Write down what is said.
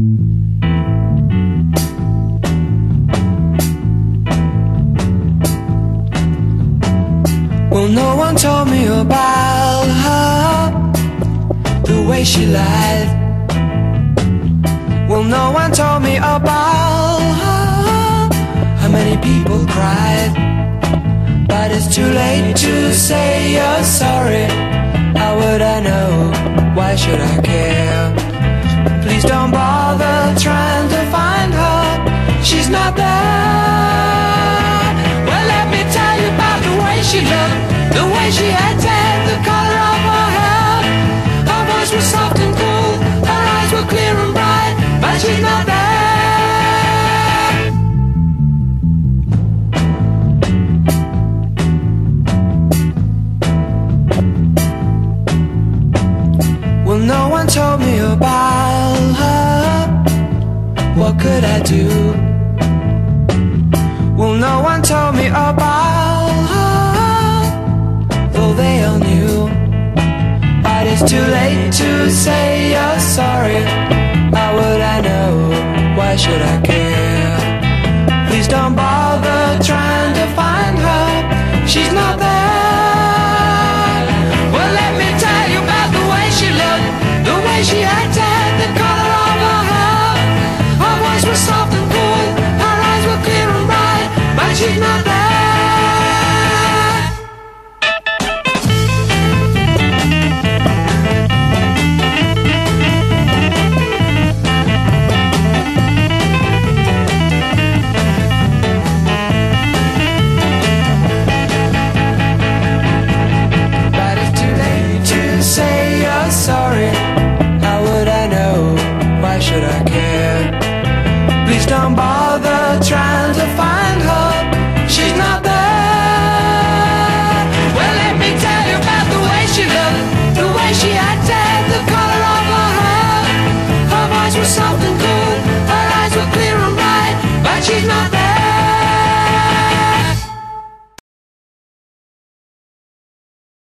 Well, no one told me about her, the way she lied. Well, no one told me about her, how many people cried. But it's too late to say you're sorry. How would I know? Why should I care? Not there. Well, let me tell you about the way she looked, the way she had tan, the color of her hair. Her voice was soft and cool, her eyes were clear and bright, but she's not there. Well, no one told me about her. What could I do? Well, no one told me about though they all knew. But it's too late to say you're sorry. How would I know? Why should I care? Please don't bother Please don't bother trying.